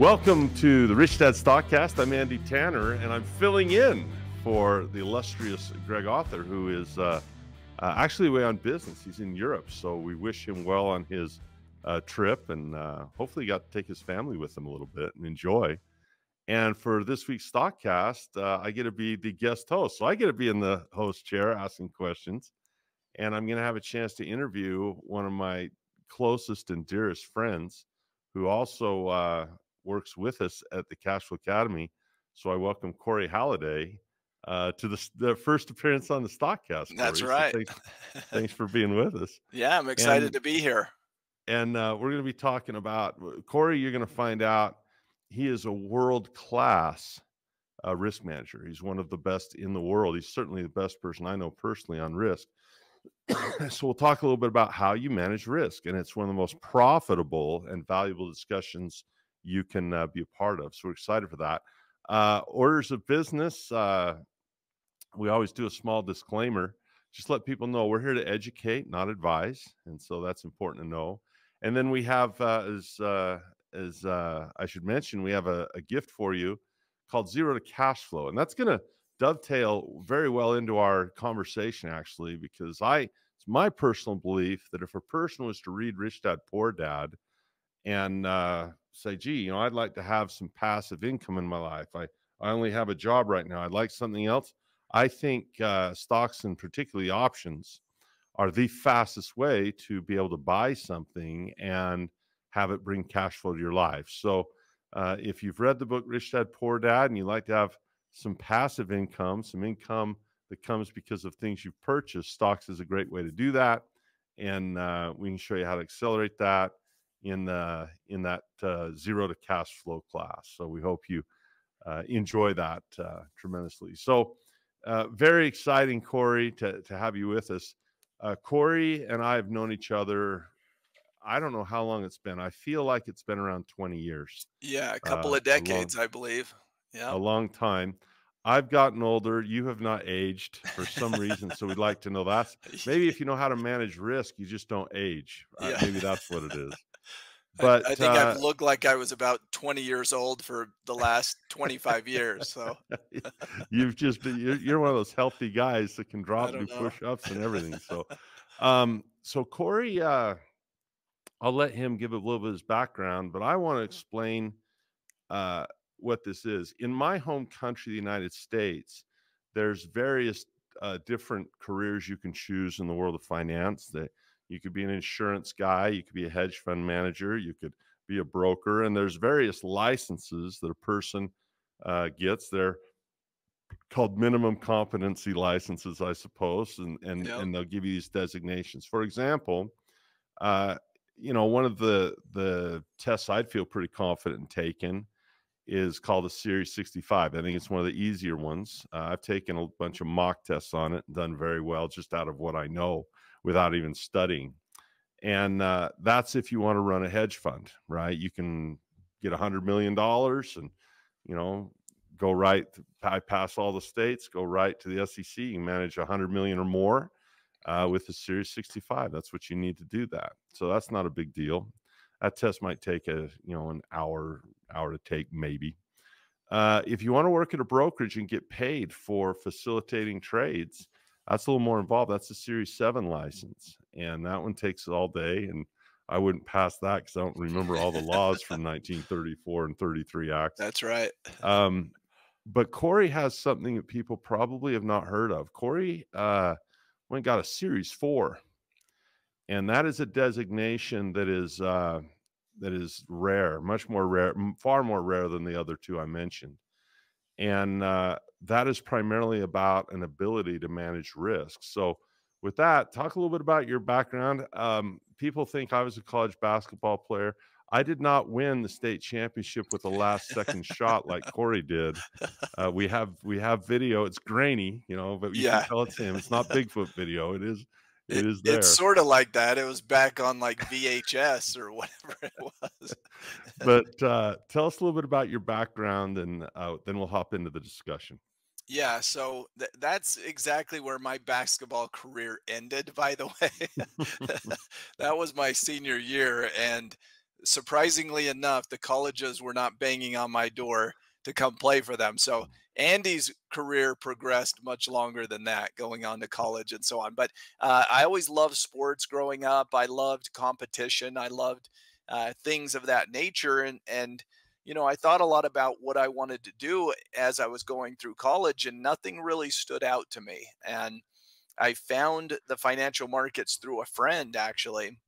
Welcome to the Rich Dad Stockcast. I'm Andy Tanner, and I'm filling in for the illustrious Greg Arthur, who is uh, uh, actually away on business. He's in Europe, so we wish him well on his uh, trip, and uh, hopefully, got to take his family with him a little bit and enjoy. And for this week's Stockcast, uh, I get to be the guest host, so I get to be in the host chair asking questions, and I'm going to have a chance to interview one of my closest and dearest friends, who also uh, works with us at the Cashflow Academy. So I welcome Corey Halliday uh, to the, the, first appearance on the Stockcast. That's right. So thanks, thanks, for being with us. Yeah, I'm excited and, to be here. And uh, we're going to be talking about Corey. You're going to find out he is a world class uh, risk manager. He's one of the best in the world. He's certainly the best person I know personally on risk. so we'll talk a little bit about how you manage risk, and it's one of the most profitable and valuable discussions you can uh, be a part of. So we're excited for that. Uh, orders of business. Uh, we always do a small disclaimer. Just let people know we're here to educate, not advise, and so that's important to know. And then we have, uh, as uh, as uh, I should mention, we have a, a gift for you called Zero to Cash Flow, and that's going to dovetail very well into our conversation actually, because I it's my personal belief that if a person was to read Rich Dad Poor Dad and uh, say, gee, you know, I'd like to have some passive income in my life. I, I only have a job right now. I'd like something else. I think uh, stocks and particularly options are the fastest way to be able to buy something and have it bring cash flow to your life. So, uh, if you've read the book Rich Dad Poor Dad and you like to have some passive income, some income that comes because of things you've purchased, stocks is a great way to do that. And uh, we can show you how to accelerate that in the in that uh, zero to cash flow class. So we hope you uh, enjoy that uh, tremendously. So uh, very exciting, Corey, to to have you with us. Uh, Corey and I have known each other. I don't know how long it's been. I feel like it's been around 20 years. Yeah, a couple uh, of decades, long, I believe. Yeah, a long time. I've gotten older. You have not aged for some reason. so we'd like to know that. Maybe if you know how to manage risk, you just don't age. Yeah. maybe that's what it is. But I, I think uh, I've looked like I was about 20 years old for the last 25 years. So you've just been, you're, you're, one of those healthy guys that can drop do push ups and everything. So, um, so Corey, uh, I'll let him give a little bit of his background, but I want to explain uh, what this is. In my home country, the United States, there's various uh, different careers you can choose in the world of finance. That you could be an insurance guy, you could be a hedge fund manager, you could be a broker, and there's various licenses that a person uh, gets. They're called minimum competency licenses, I suppose, and and yep. and they'll give you these designations. For example, uh, you know, one of the the tests I'd feel pretty confident in taking is called a Series 65. I think it's one of the easier ones. Uh, I've taken a bunch of mock tests on it and done very well just out of what I know without even studying. And uh, that's if you want to run a hedge fund, right? You can get a hundred million dollars and you know go right bypass all the states, go right to the SEC. You manage a hundred million or more uh, with the Series 65. That's what you need to do that. So that's not a big deal. That test might take a you know an hour hour to take maybe. Uh, if you want to work at a brokerage and get paid for facilitating trades, that's a little more involved. That's a Series 7 license, and that one takes all day. And I wouldn't pass that because I don't remember all the laws from 1934 and 33 acts. That's right. Um, but Corey has something that people probably have not heard of. Corey uh, went got a Series 4, and that is a designation that is uh, that is rare, much more rare, far more rare than the other two I mentioned. And uh, that is primarily about an ability to manage risk. So, with that, talk a little bit about your background. Um, people think I was a college basketball player. I did not win the state championship with the last second shot like Corey did. Uh, we have we have video. It's grainy, you know, but you yeah. can tell it's him. It's not Bigfoot video. It is it, it is there. It's sort of like that. It was back on like VHS or whatever it was. but uh, tell us a little bit about your background, and uh, then we'll hop into the discussion. Yeah, so th- that's exactly where my basketball career ended, by the way. that was my senior year. And surprisingly enough, the colleges were not banging on my door to come play for them. So Andy's career progressed much longer than that, going on to college and so on. But uh, I always loved sports growing up. I loved competition. I loved uh, things of that nature, and and you know I thought a lot about what I wanted to do as I was going through college, and nothing really stood out to me. And I found the financial markets through a friend actually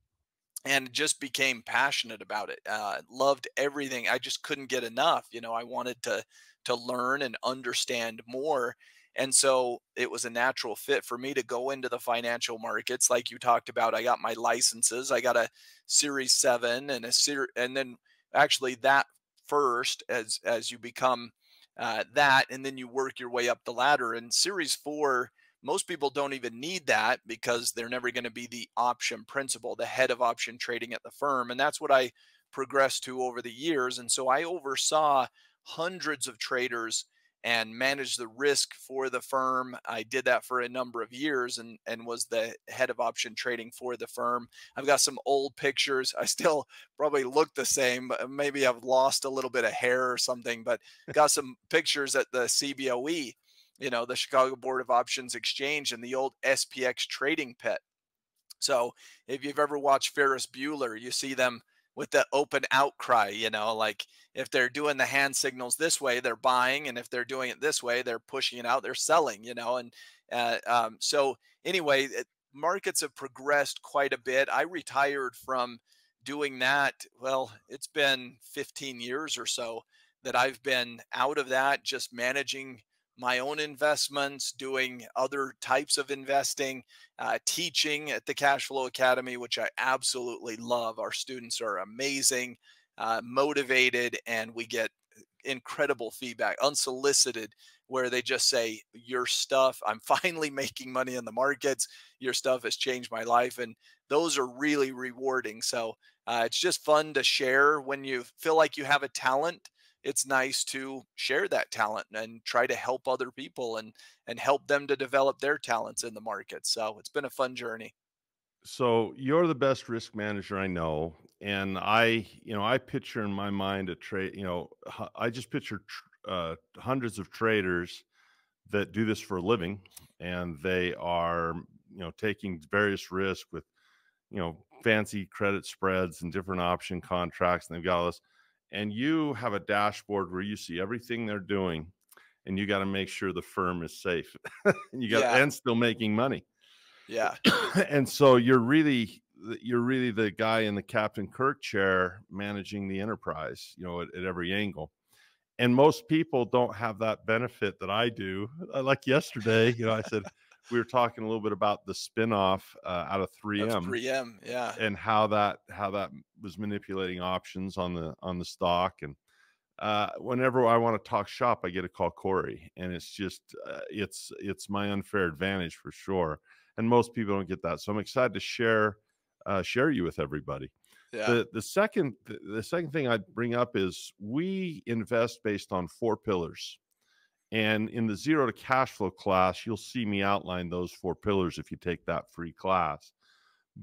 and just became passionate about it. Uh, loved everything. I just couldn't get enough. You know, I wanted to to learn and understand more. And so it was a natural fit for me to go into the financial markets. Like you talked about, I got my licenses. I got a Series Seven and a series, and then actually that first as as you become uh, that, and then you work your way up the ladder. And Series Four most people don't even need that because they're never going to be the option principal, the head of option trading at the firm. And that's what I progressed to over the years. And so I oversaw hundreds of traders and manage the risk for the firm. I did that for a number of years and, and was the head of option trading for the firm. I've got some old pictures. I still probably look the same, but maybe I've lost a little bit of hair or something, but got some pictures at the CBOE you know, the Chicago Board of Options Exchange and the old SPX trading pit. So if you've ever watched Ferris Bueller, you see them with the open outcry, you know, like if they're doing the hand signals this way, they're buying, and if they're doing it this way, they're pushing it out, they're selling, you know. And uh, um, so, anyway, it, markets have progressed quite a bit. I retired from doing that. Well, it's been 15 years or so that I've been out of that, just managing my own investments, doing other types of investing, uh, teaching at the Cash Flow Academy, which I absolutely love. Our students are amazing, uh, motivated, and we get incredible feedback, unsolicited, where they just say, Your stuff, I'm finally making money in the markets. Your stuff has changed my life. And those are really rewarding. So uh, it's just fun to share when you feel like you have a talent it's nice to share that talent and try to help other people and and help them to develop their talents in the market. So it's been a fun journey. So you're the best risk manager I know, and I, you know, I picture in my mind a trade. You know, I just picture uh, hundreds of traders that do this for a living, and they are, you know, taking various risks with, you know, fancy credit spreads and different option contracts, and they've got all this and you have a dashboard where you see everything they're doing and you got to make sure the firm is safe. And you got yeah. and still making money. Yeah. And so you're really you're really the guy in the captain kirk chair managing the enterprise you know at, at every angle. And most people don't have that benefit that i do. Uh, like yesterday you know i said we were talking a little bit about the spinoff uh, out of 3M. 3M, yeah. And how that how that was manipulating options on the on the stock and uh, whenever I want to talk shop, I get to call Corey, and it's just uh, it's it's my unfair advantage for sure. And most people don't get that, so I'm excited to share uh, share you with everybody. Yeah. The the second the second thing I'd bring up is we invest based on four pillars. And in the zero to cash flow class, you'll see me outline those four pillars if you take that free class.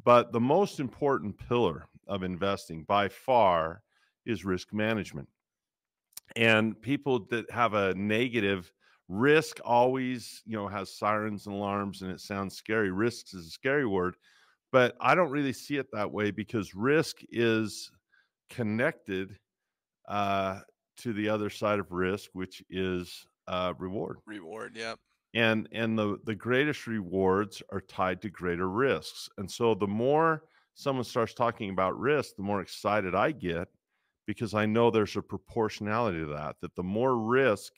But the most important pillar of investing by far is risk management. And people that have a negative risk always, you know, has sirens and alarms and it sounds scary. Risks is a scary word, but I don't really see it that way because risk is connected uh, to the other side of risk, which is uh, reward. Reward, yep. And and the the greatest rewards are tied to greater risks. And so the more someone starts talking about risk, the more excited I get because I know there's a proportionality to that. That the more risk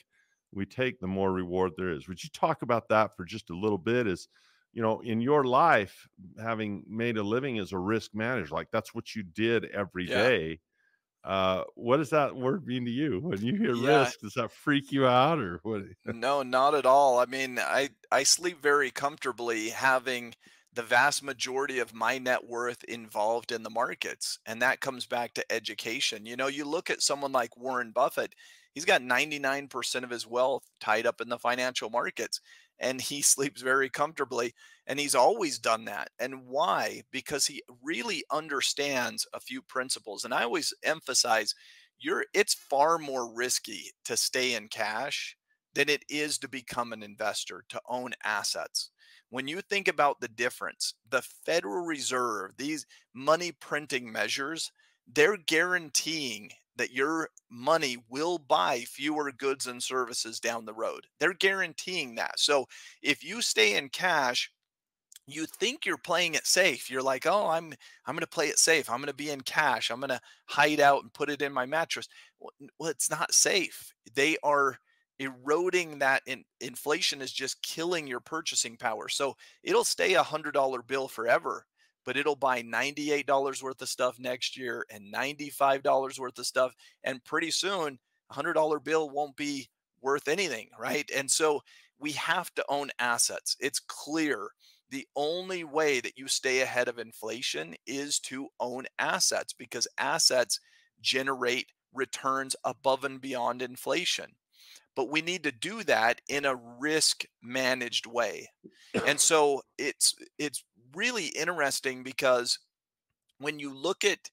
we take, the more reward there is. Would you talk about that for just a little bit? Is you know, in your life, having made a living as a risk manager, like that's what you did every yeah. day uh, what does that word mean to you when you hear yeah. risk? Does that freak you out or what? no, not at all. I mean, I I sleep very comfortably having the vast majority of my net worth involved in the markets, and that comes back to education. You know, you look at someone like Warren Buffett. He's got 99% of his wealth tied up in the financial markets. And he sleeps very comfortably. And he's always done that. And why? Because he really understands a few principles. And I always emphasize you're it's far more risky to stay in cash than it is to become an investor, to own assets. When you think about the difference, the Federal Reserve, these money printing measures, they're guaranteeing that your money will buy fewer goods and services down the road. They're guaranteeing that. So if you stay in cash, you think you're playing it safe. You're like, "Oh, I'm I'm going to play it safe. I'm going to be in cash. I'm going to hide out and put it in my mattress." Well, it's not safe. They are eroding that in, inflation is just killing your purchasing power. So it'll stay a hundred dollar bill forever, but it'll buy $98 worth of stuff next year and $95 worth of stuff. And pretty soon, a hundred dollar bill won't be worth anything, right? And so we have to own assets. It's clear the only way that you stay ahead of inflation is to own assets because assets generate returns above and beyond inflation but we need to do that in a risk managed way and so it's it's really interesting because when you look at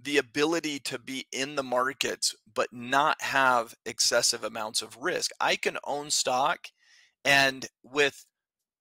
the ability to be in the markets but not have excessive amounts of risk i can own stock and with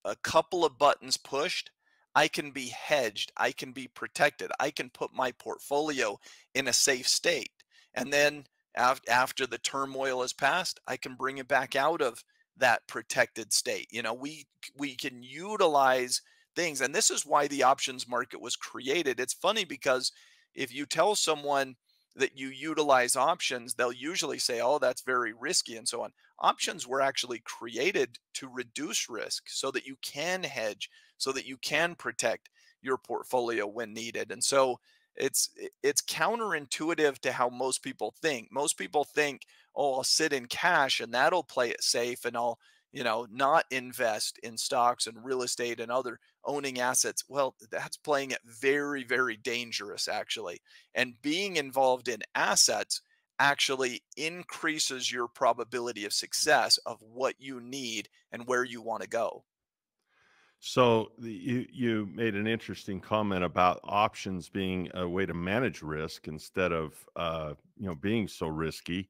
a couple of buttons pushed i can be hedged i can be protected i can put my portfolio in a safe state and then after the turmoil has passed, I can bring it back out of that protected state. You know, we we can utilize things, and this is why the options market was created. It's funny because if you tell someone that you utilize options, they'll usually say, "Oh, that's very risky," and so on. Options were actually created to reduce risk, so that you can hedge, so that you can protect your portfolio when needed, and so it's it's counterintuitive to how most people think. Most people think, "Oh, I'll sit in cash and that'll play it safe and I'll, you know, not invest in stocks and real estate and other owning assets." Well, that's playing it very very dangerous actually. And being involved in assets actually increases your probability of success of what you need and where you want to go. So the, you you made an interesting comment about options being a way to manage risk instead of uh, you know being so risky.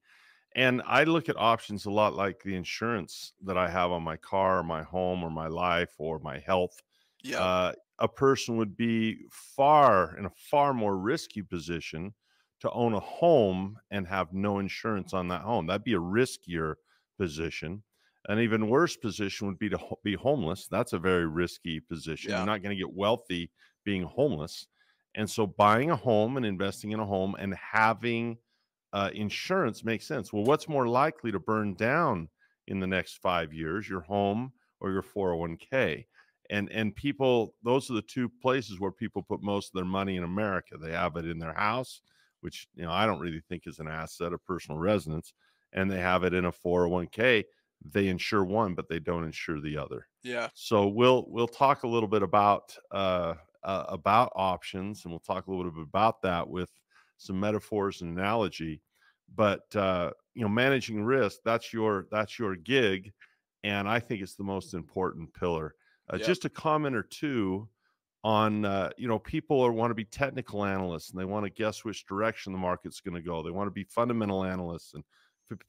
And I look at options a lot like the insurance that I have on my car, or my home, or my life, or my health. Yeah. Uh, a person would be far in a far more risky position to own a home and have no insurance on that home. That'd be a riskier position an even worse position would be to be homeless. That's a very risky position. Yeah. You're not going to get wealthy being homeless. And so buying a home and investing in a home and having uh, insurance makes sense. Well, what's more likely to burn down in the next five years, your home or your 401k? And and people, those are the two places where people put most of their money in America. They have it in their house, which you know I don't really think is an asset, a personal residence, and they have it in a 401k they insure one, but they don't insure the other. Yeah. So we'll we'll talk a little bit about uh, uh, about options, and we'll talk a little bit about that with some metaphors and analogy. But uh, you know, managing risk that's your that's your gig, and I think it's the most important pillar. Uh, yep. Just a comment or two on uh, you know people are want to be technical analysts and they want to guess which direction the market's going to go. They want to be fundamental analysts and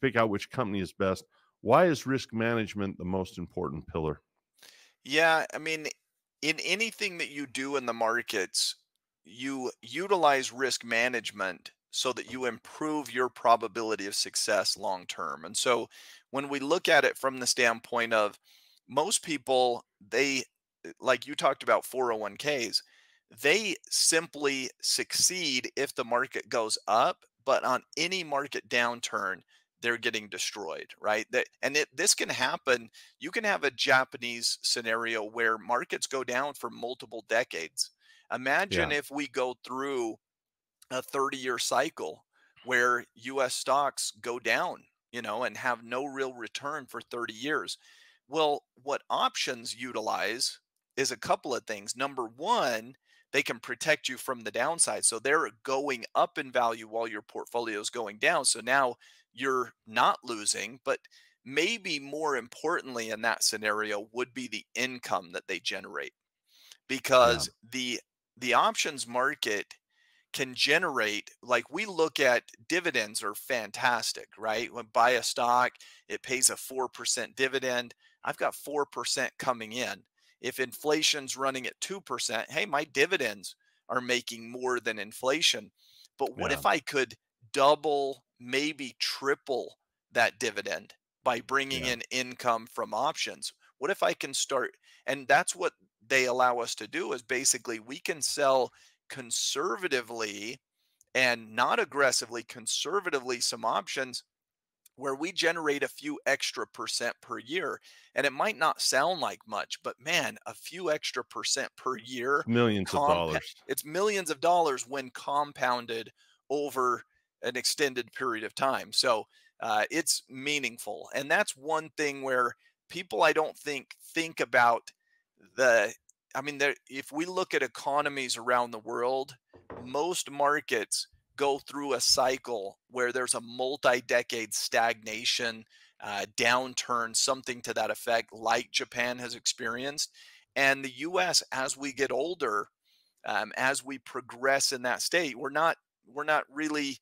pick out which company is best why is risk management the most important pillar? Yeah, I mean, in anything that you do in the markets, you utilize risk management so that you improve your probability of success long term. And so when we look at it from the standpoint of most people, they, eh, like you talked about 401ks, they simply succeed if the market goes up. But on any market downturn, they're getting destroyed, right? That and it, this can happen. You can have a Japanese scenario where markets go down for multiple decades. Imagine yeah. if we go through a 30-year cycle where US stocks go down, you know, and have no real return for 30 years. Well, what options utilize is a couple of things. Number 1, they can protect you from the downside. So they're going up in value while your portfolio is going down. So now you're not losing, but maybe more importantly in that scenario would be the income that they generate because yeah. the the options market can generate like we look at dividends are fantastic right when buy a stock it pays a 4% dividend i've got 4% coming in if inflation's running at 2% hey my dividends are making more than inflation but what yeah. if i could double maybe triple that dividend by bringing yeah. in income from options what if i can start and that's what they allow us to do is basically we can sell conservatively and not aggressively, conservatively some options where we generate a few extra percent per year. And it might not sound like much, but man, a few extra percent per year. Millions of dollars. It's millions of dollars when compounded over an extended period of time. So uh, it's meaningful. And that's one thing where people I don't think think about the I mean, there, if we look at economies around the world, most markets go through a cycle where there's a multi-decade stagnation, uh, downturn, something to that effect, like Japan has experienced. And the U.S., as we get older, um, as we progress in that state, we're not we're not really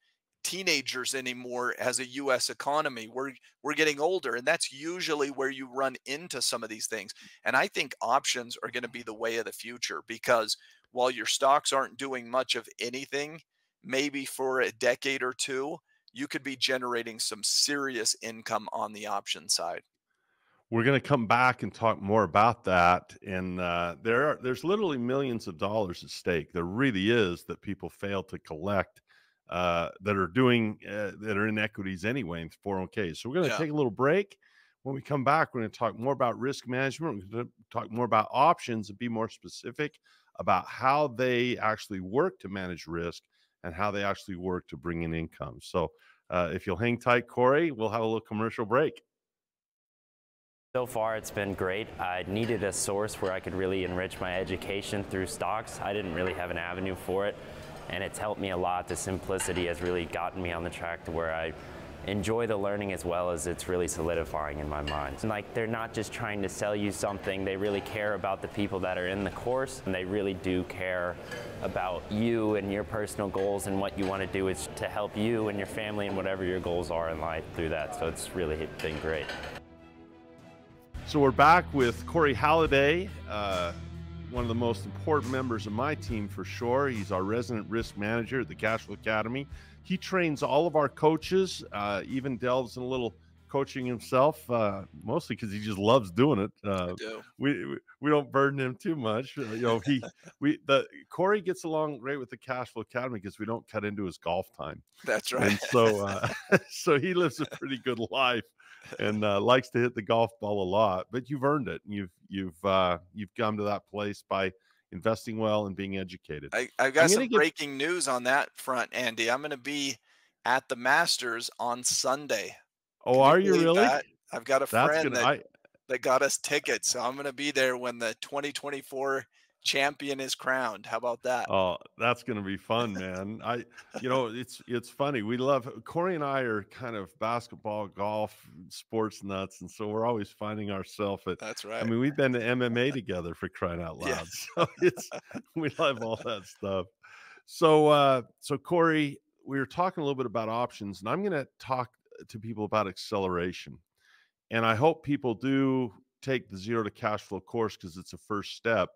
teenagers anymore as a US economy. We're we're getting older and that's usually where you run into some of these things. And I think options are going to be the way of the future because while your stocks aren't doing much of anything, maybe for a decade or two, you could be generating some serious income on the option side. We're going to come back and talk more about that. And uh, there are there's literally millions of dollars at stake. There really is that people fail to collect uh, that are doing uh, that are in equities anyway in 401ks. So we're going to yeah. take a little break. When we come back, we're going to talk more about risk management. We're going to talk more about options and be more specific about how they actually work to manage risk and how they actually work to bring in income. So uh, if you'll hang tight, Corey, we'll have a little commercial break. So far, it's been great. I needed a source where I could really enrich my education through stocks. I didn't really have an avenue for it and it's helped me a lot. The simplicity has really gotten me on the track to where I enjoy the learning as well as it's really solidifying in my mind. And like they're not just trying to sell you something, they really care about the people that are in the course and they really do care about you and your personal goals and what you want to do is to help you and your family and whatever your goals are in life through that. So it's really been great. So we're back with Corey Halliday. Uh, one of the most important members of my team for sure. He's our resident risk manager at the Cashflow Academy. He trains all of our coaches, uh, even delves in a little coaching himself, uh, mostly because he just loves doing it. Uh, do. we we don't burden him too much. Uh, you know, he we the Corey gets along great with the Cashflow Academy because we don't cut into his golf time. That's right. And so uh, so he lives a pretty good life and uh, likes to hit the golf ball a lot. But you've earned it. You've you've uh, you've come to that place by investing well and being educated. I, have got some get... breaking news on that front, Andy. I'm going to be at the Masters on Sunday. Oh, Can are you, you really? That? I've got a That's friend gonna, that, I... that got us tickets, so I'm going to be there when the 2024 champion is crowned. How about that? Oh, that's going to be fun, man. I, you know, it's it's funny. We love Corey and I are kind of basketball, golf, sports nuts, and so we're always finding ourselves at. That's right. I mean, we've been to MMA together for crying out loud. Yeah. So it's we love all that stuff. So, uh, so Corey, we were talking a little bit about options, and I'm going to talk to people about acceleration. And I hope people do take the zero to cash flow course because it's a first step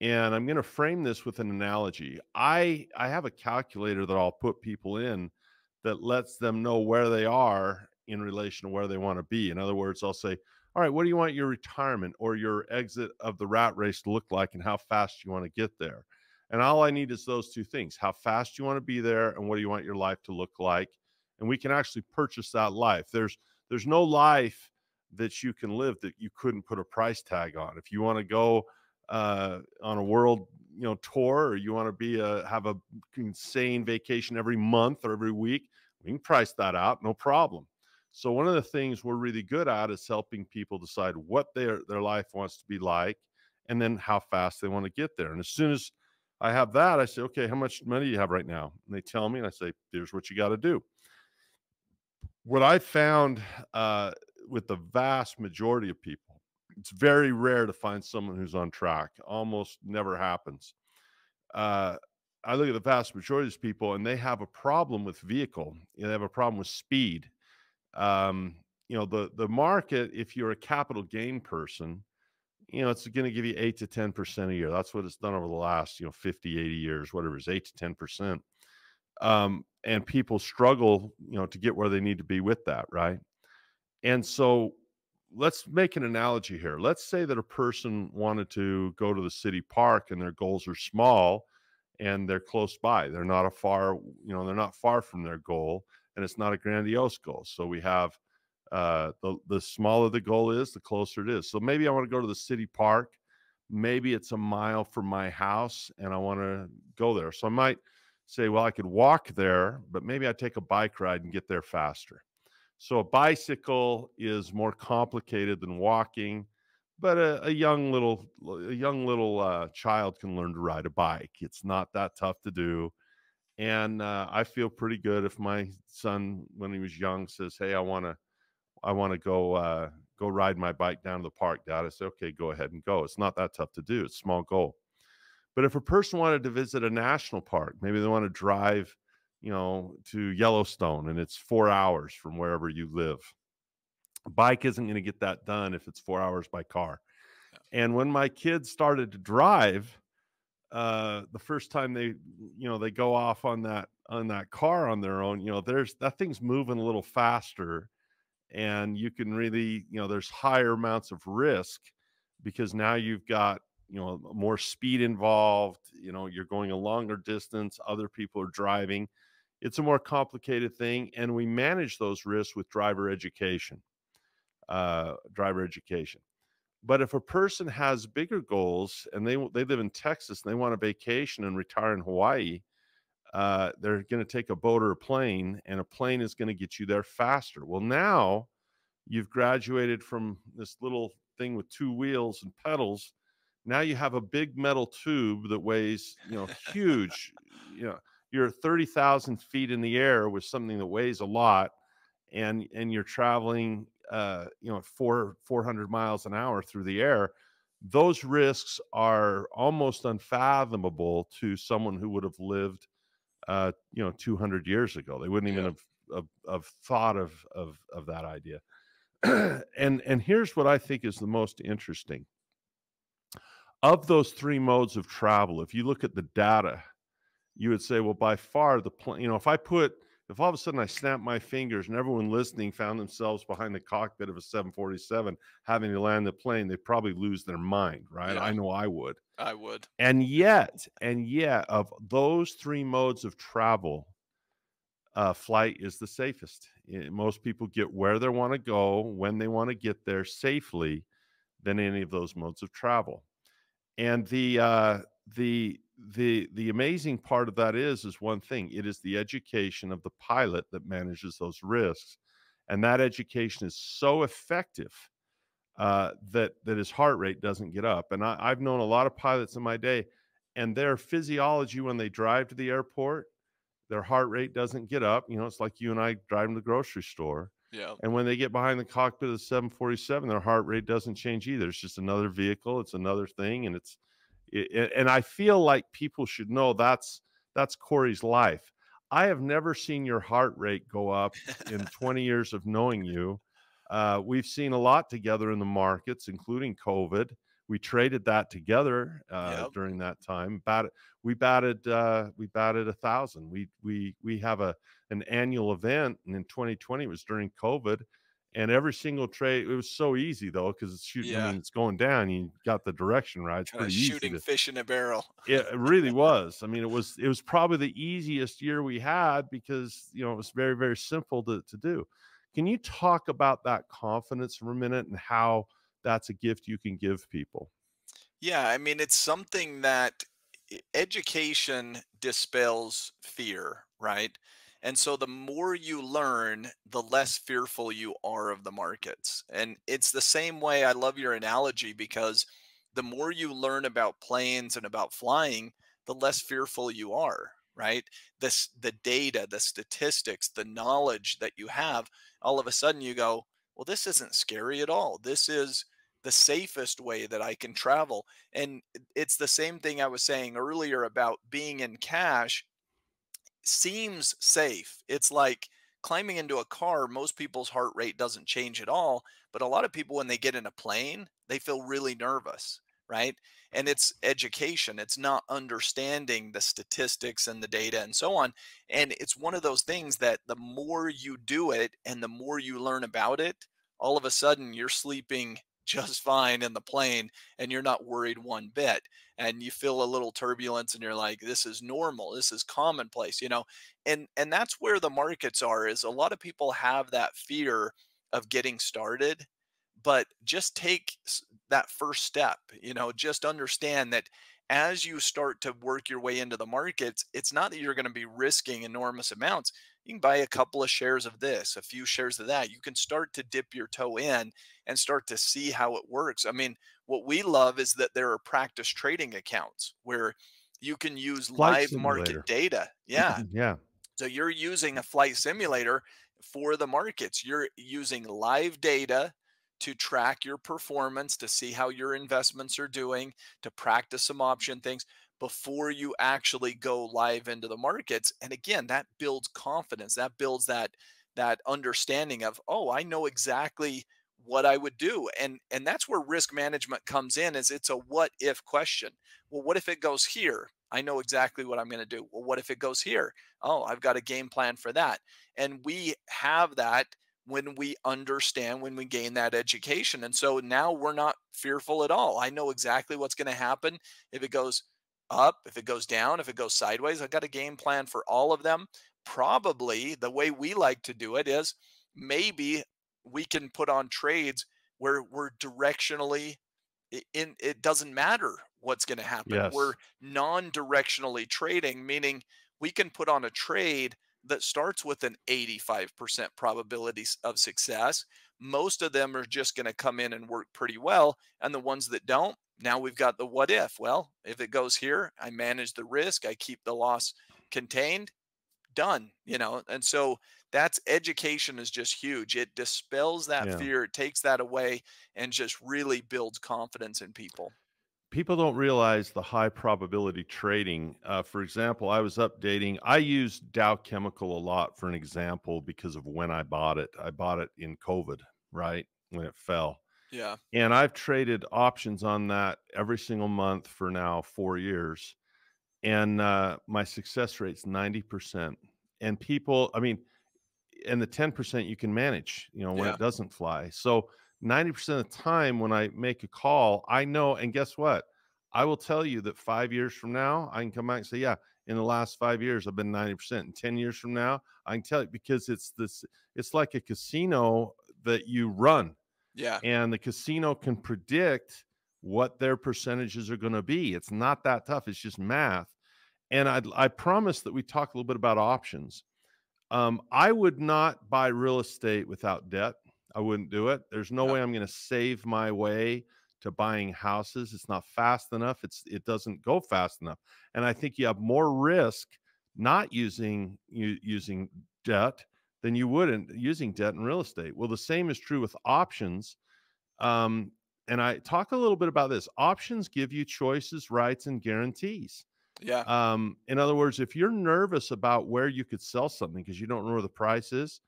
and i'm going to frame this with an analogy. I i have a calculator that i'll put people in that lets them know where they are in relation to where they want to be. In other words i'll say all right what do you want your retirement or your exit of the rat race to look like and how fast you want to get there? And all i need is those two things how fast you want to be there and what do you want your life to look like and we can actually purchase that life. There's there's no life that you can live that you couldn't put a price tag on. If you want to go uh, on a world you know tour or you want to be a have a insane vacation every month or every week we can price that out no problem. So one of the things we're really good at is helping people decide what their their life wants to be like and then how fast they want to get there. And as soon as i have that i say okay how much money do you have right now? And they tell me and i say here's what you got to do. What i found uh, with the vast majority of people. It's very rare to find someone who's on track. Almost never happens. Uh, I look at the vast majority of these people, and they have a problem with vehicle. You know, they have a problem with speed. Um, you know, the the market. If you're a capital gain person, you know, it's going to give you eight to ten percent a year. That's what it's done over the last, you know, 50, 80 years, whatever is, eight to ten percent. Um, and people struggle, you know, to get where they need to be with that, right? And so let's make an analogy here. Let's say that a person wanted to go to the city park and their goals are small and they're close by. They're not a far, you know, they're not far from their goal and it's not a grandiose goal. So we have uh, the the smaller the goal is, the closer it is. So maybe I want to go to the city park. Maybe it's a mile from my house and I want to go there. So I might say, well, I could walk there, but maybe I take a bike ride and get there faster. So a bicycle is more complicated than walking, but a, a young little a young little uh, child can learn to ride a bike. It's not that tough to do, and uh, I feel pretty good if my son, when he was young, says, "Hey, I want to, I want to go uh, go ride my bike down to the park." Dad, I say, "Okay, go ahead and go." It's not that tough to do. It's a small goal. But if a person wanted to visit a national park, maybe they want to drive you know, to Yellowstone and it's four hours from wherever you live. Bike isn't going to get that done if it's four hours by car. And when my kids started to drive, uh, the first time they, you know, they go off on that on that car on their own, you know, there's that thing's moving a little faster, and you can really, you know, there's higher amounts of risk because now you've got you know more speed involved you know you're going a longer distance other people are driving it's a more complicated thing, and we manage those risks with driver education. Uh, driver education. But if a person has bigger goals and they they live in Texas and they want a vacation and retire in Hawaii, uh, they're going to take a boat or a plane, and a plane is going to get you there faster. Well, now you've graduated from this little thing with two wheels and pedals. Now you have a big metal tube that weighs, you know, huge, you know, you're 30,000 feet in the air with something that weighs a lot and and you're traveling uh, you know four 400 miles an hour through the air those risks are almost unfathomable to someone who would have lived uh, you know 200 years ago. They wouldn't even have, have, have thought of, of of that idea. And and here's what i think is the most interesting. Of those three modes of travel if you look at the data you would say, well, by far the plane, you know, if I put, if all of a sudden I snap my fingers and everyone listening found themselves behind the cockpit of a 747 having to land the plane, they'd probably lose their mind, right? Yeah. I know I would. I would. And yet, and yet, of those three modes of travel, uh, flight is the safest. Most people get where they want to go when they want to get there safely than any of those modes of travel. And the uh, the the the amazing part of that is is one thing it is the education of the pilot that manages those risks and that education is so effective uh, that that his heart rate doesn't get up and I, i've known a lot of pilots in my day and their physiology when they drive to the airport their heart rate doesn't get up you know it's like you and i driving to the grocery store yeah. And when they get behind the cockpit of the 747, their heart rate doesn't change either. It's just another vehicle. It's another thing, and it's and I feel like people should know that's that's Corey's life. I have never seen your heart rate go up in 20 years of knowing you. Uh, we've seen a lot together in the markets, including COVID. We traded that together uh, yep. during that time. Batted, we batted uh, we batted a thousand. We we we have a an annual event, and in 2020 it was during COVID, and every single trade it was so easy though because it's shooting yeah. I mean, it's going down you got the direction right it's pretty shooting to, fish in a barrel. It really was i mean it was it was probably the easiest year we had because you know it was very very simple to, to do. Can you talk about that confidence for a minute and how that's a gift you can give people? Yeah i mean it's something that education dispels fear right and so the more you learn, the less fearful you are of the markets. And it's the same way I love your analogy because the more you learn about planes and about flying, the less fearful you are, right? This the data, the statistics, the knowledge that you have, all of a sudden you go, well, this isn't scary at all. This is the safest way that I can travel. And it's the same thing I was saying earlier about being in cash seems safe. It's like climbing into a car, most people's heart rate doesn't change at all. But a lot of people, when they get in a plane, they feel really nervous, right? And it's education, it's not understanding the statistics and the data and so on. And it's one of those things that the more you do it and the more you learn about it, all of a sudden you're sleeping just fine in the plane and you're not worried one bit and you feel a little turbulence and you're like this is normal this is commonplace you know? And and that's where the markets are is a lot of people have that fear of getting started but just take that first step you know? Just understand that as you start to work your way into the markets it's not that you're going to be risking enormous amounts you can buy a couple of shares of this, a few shares of that. You can start to dip your toe in and start to see how it works. I mean, what we love is that there are practice trading accounts where you can use flight live simulator. market data. Yeah. yeah. So you're using a flight simulator for the markets. You're using live data to track your performance, to see how your investments are doing, to practice some option things before you actually go live into the markets and again that builds confidence that builds that that understanding of oh i know exactly what i would do and and that's where risk management comes in is it's a what if question. Well what if it goes here? I know exactly what i'm going to do. Well what if it goes here? Oh i've got a game plan for that. And we have that when we understand when we gain that education and so now we're not fearful at all. I know exactly what's going to happen if it goes up, if it goes down, if it goes sideways. I've got a game plan for all of them. Probably the way we like to do it is maybe we can put on trades where we're directionally in it doesn't matter what's going to happen. Yes. We're non-directionally trading, meaning we can put on a trade that starts with an 85% probability of success. Most of them are just going to come in and work pretty well. And the ones that don't, now we've got the what if. Well, if it goes here, I manage the risk, I keep the loss contained, done, you know. And so that's education is just huge. It dispels that yeah. fear, it takes that away and just really builds confidence in people. People don't realize the high probability trading. Uh, for example, I was updating, I use Dow Chemical a lot for an example because of when I bought it. I bought it in COVID, right? When it fell yeah. And I've traded options on that every single month for now four years. And uh, my success rate's 90%. And people, I mean, and the 10% you can manage, you know, when yeah. it doesn't fly. So 90% of the time when I make a call, I know, and guess what? I will tell you that five years from now, I can come back and say, yeah, in the last five years, I've been 90%. And 10 years from now, I can tell you because it's this, it's like a casino that you run yeah. And the casino can predict what their percentages are going to be. It's not that tough. It's just math. And I, I promise that we talk a little bit about options. Um, I would not buy real estate without debt. I wouldn't do it. There's no way I'm going to save my way to buying houses. It's not fast enough. It's it doesn't go fast enough. And I think you have more risk not using you, using debt than you would in using debt in real estate. Well, the same is true with options. Um, and I talk a little bit about this. Options give you choices, rights, and guarantees. Yeah. Um, in other words, if you're nervous about where you could sell something because you don't know where the price is,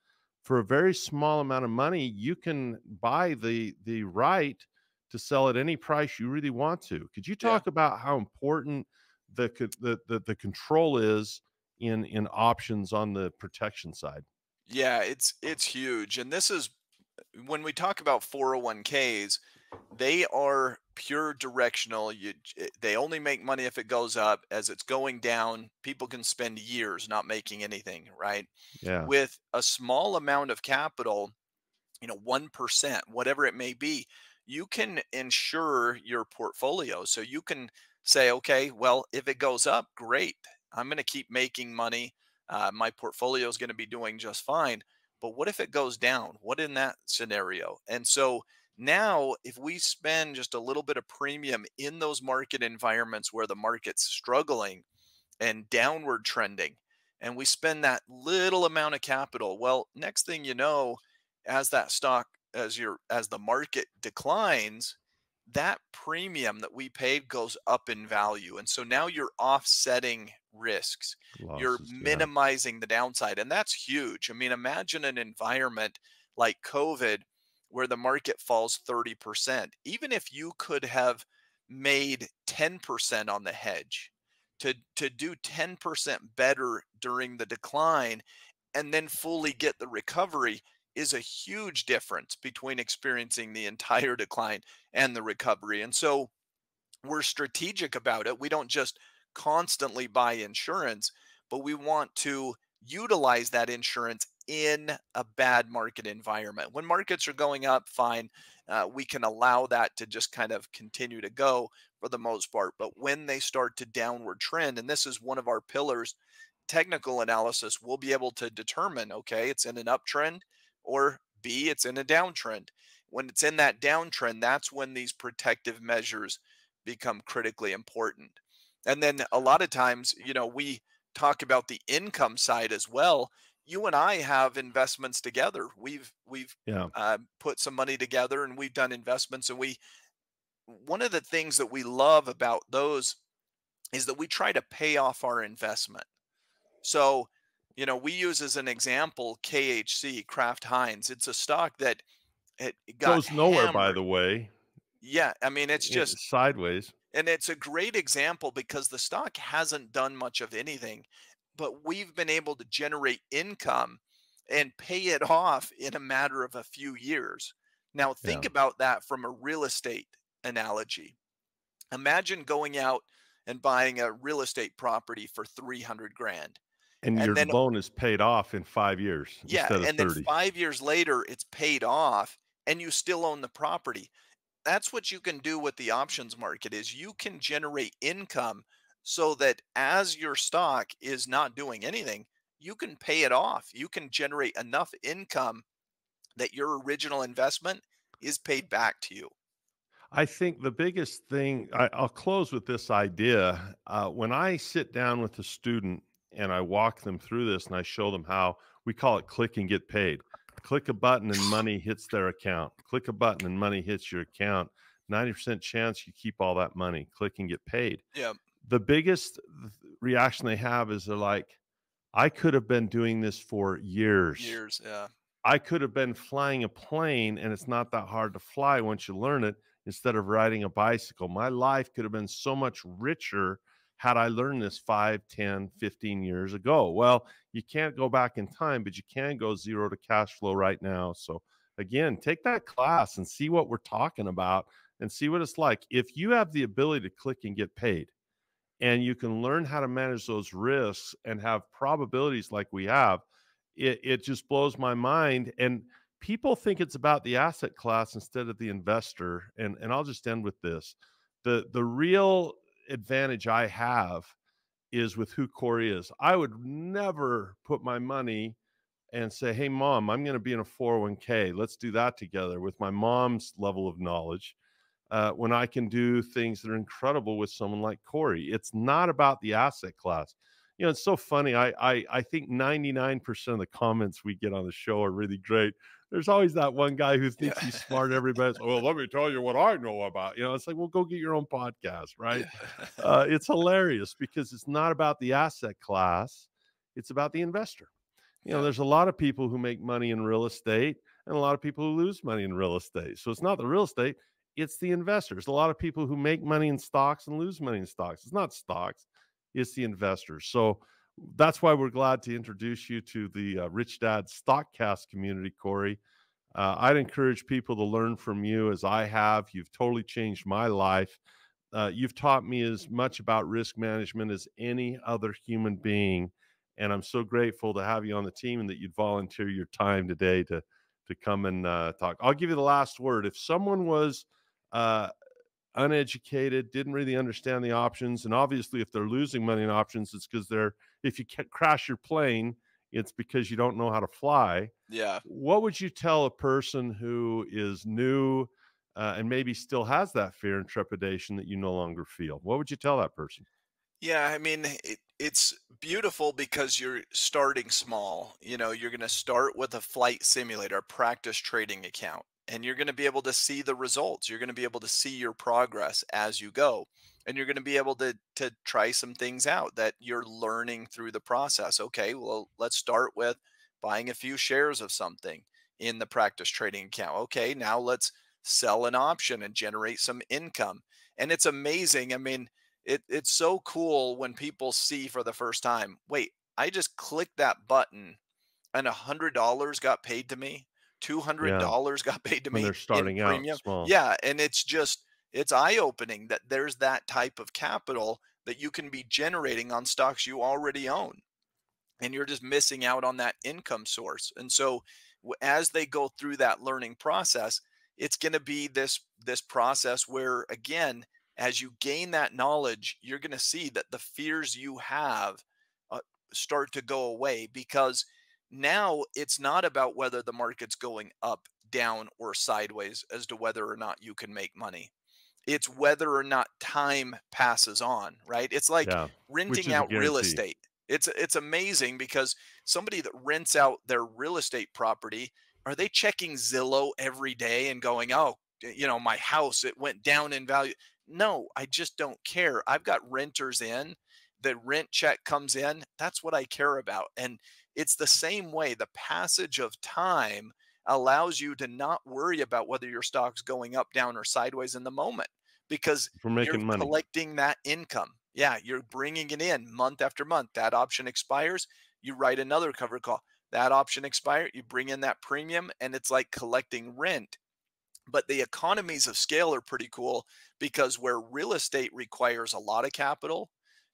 for a very small amount of money, you can buy the the right to sell at any price you really want to. Could you talk yeah. about how important the, the the the control is in in options on the protection side? Yeah, it's it's huge. And this is when we talk about 401ks, they are pure directional. You eh, they only make money if it goes up. As it's going down, people can spend years not making anything, right? Yeah. With a small amount of capital, you know, 1%, whatever it may be, you can insure your portfolio. So you can say, okay, well, if it goes up, great. I'm going to keep making money uh, my portfolio is going to be doing just fine. But what if it goes down? What in that scenario? And so now, if we spend just a little bit of premium in those market environments where the market's struggling and downward trending, and we spend that little amount of capital, well, next thing you know, as that stock as your as the market declines, that premium that we paid goes up in value. And so now you're offsetting risks. Losses, you're minimizing yeah. the downside. And that's huge. I mean, imagine an environment like COVID where the market falls 30%. Even if you could have made 10% on the hedge to, to do 10% better during the decline and then fully get the recovery is a huge difference between experiencing the entire decline and the recovery. And so we're strategic about it. We don't just constantly buy insurance, but we want to utilize that insurance in a bad market environment. When markets are going up, fine, uh, we can allow that to just kind of continue to go for the most part. But when they start to downward trend, and this is one of our pillars, technical analysis, we'll be able to determine okay, it's in an uptrend, or B, it's in a downtrend. When it's in that downtrend, that's when these protective measures become critically important. And then a lot of times, you know, we talk about the income side as well. You and I have investments together. We've we've yeah. uh, put some money together and we've done investments. And we one of the things that we love about those is that we try to pay off our investment. So you know, we use as an example KHC Kraft Heinz. It's a stock that it goes nowhere, hammered. by the way. Yeah, I mean, it's just it's sideways. And it's a great example because the stock hasn't done much of anything, but we've been able to generate income and pay it off in a matter of a few years. Now, think yeah. about that from a real estate analogy. Imagine going out and buying a real estate property for 300 grand and, and your then, loan is paid off in five years. Yeah, and 30. then five years later, it's paid off, and you still own the property. That's what you can do with the options market is you can generate income so that as your stock is not doing anything, you can pay it off. You can generate enough income that your original investment is paid back to you. I think the biggest thing, I, will close with this idea. Uh, when I sit down with a student and I walk them through this and I show them how we call it click and get paid. Click a button and money hits their account. Click a button and money hits your account. 90% chance you keep all that money. Click and get paid. Yeah. The biggest reaction they have is they're like, I could have been doing this for years. Years, yeah. I could have been flying a plane and it's not that hard to fly once you learn it instead of riding a bicycle. My life could have been so much richer had I learned this 5, 10, 15 years ago? Well, you can't go back in time, but you can go zero to cash flow right now. So, again, take that class and see what we're talking about and see what it's like. If you have the ability to click and get paid, and you can learn how to manage those risks and have probabilities like we have, it, it just blows my mind. And people think it's about the asset class instead of the investor. And, and I'll just end with this. The, the real advantage I have is with who Corey is. I would never put my money and say, Hey, mom, I'm going to be in a 401k. Let's do that together with my mom's level of knowledge. Uh, when I can do things that are incredible with someone like Corey, it's not about the asset class. You know, it's so funny. I I, I think 99% of the comments we get on the show are really great there's always that one guy who thinks yeah. he's smart. Everybody's, well, let me tell you what I know about. You know, it's like, well, go get your own podcast, right? Uh, it's hilarious because it's not about the asset class; it's about the investor. You know, there's a lot of people who make money in real estate, and a lot of people who lose money in real estate. So it's not the real estate; it's the investors. A lot of people who make money in stocks and lose money in stocks. It's not stocks; it's the investors. So that's why we're glad to introduce you to the uh, Rich Dad Stockcast community, Corey. Uh, I'd encourage people to learn from you as I have. You've totally changed my life. Uh, you've taught me as much about risk management as any other human being. And I'm so grateful to have you on the team and that you'd volunteer your time today to, to come and uh, talk. I'll give you the last word. If someone was uh, uneducated, didn't really understand the options. And obviously, if they're losing money in options, it's because they're, if you crash your plane, it's because you don't know how to fly. Yeah. What would you tell a person who is new uh, and maybe still has that fear and trepidation that you no longer feel? What would you tell that person? Yeah, I mean, it, it's beautiful because you're starting small. You know, you're going to start with a flight simulator, practice trading account and you're going to be able to see the results. You're going to be able to see your progress as you go. And you're going to be able to to try some things out that you're learning through the process. Okay, well, let's start with buying a few shares of something in the practice trading account. Okay, now let's sell an option and generate some income. And it's amazing. I mean, it, it's so cool when people see for the first time, wait, I just clicked that button and a hundred dollars got paid to me. Two hundred dollars yeah. got paid to when me. They're starting out small. Yeah, and it's just it's eye opening that there's that type of capital that you can be generating on stocks you already own, and you're just missing out on that income source. And so, as they go through that learning process, it's going to be this this process where again as you gain that knowledge you're going to see that the fears you have uh, start to go away because now it's not about whether the market's going up down or sideways as to whether or not you can make money it's whether or not time passes on right it's like yeah, renting out real estate it's it's amazing because somebody that rents out their real estate property are they checking Zillow every day and going, oh, you know, my house, it went down in value? No, I just don't care. I've got renters in, the rent check comes in. That's what I care about. And it's the same way. The passage of time allows you to not worry about whether your stock's going up, down, or sideways in the moment because you're money. collecting that income. Yeah, you're bringing it in month after month. That option expires. You write another cover call that option expired, you bring in that premium, and it's like collecting rent. But the economies of scale are pretty cool because where real estate requires a lot of capital,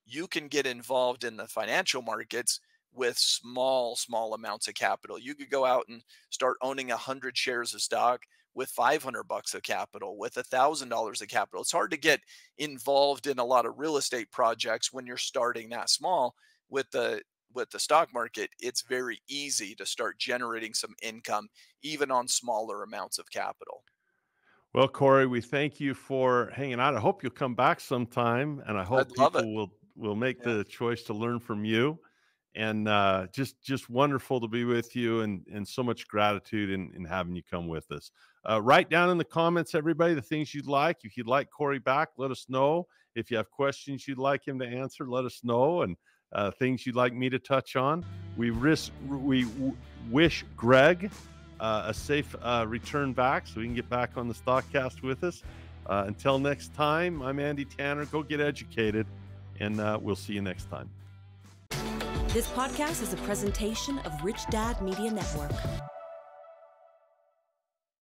you can get involved in the financial markets with small, small amounts of capital. You could go out and start owning a hundred shares of stock with 500 bucks of capital, with a thousand dollars of capital. It's hard to get involved in a lot of real estate projects when you're starting that small with the with the stock market, it's very easy to start generating some income, even on smaller amounts of capital. Well, Corey, we thank you for hanging out. I hope you'll come back sometime, and I hope people will will make yeah. the choice to learn from you. And uh, just just wonderful to be with you, and and so much gratitude in, in having you come with us. Uh, write down in the comments, everybody, the things you'd like. If you'd like Corey back, let us know. If you have questions you'd like him to answer, let us know. And uh, things you'd like me to touch on. We risk, we wish Greg uh, a safe uh, return back so he can get back on the Stockcast with us. Uh, until next time, I'm Andy Tanner. Go get educated, and we'll see you next time. This podcast is a presentation of Rich Dad Media Network.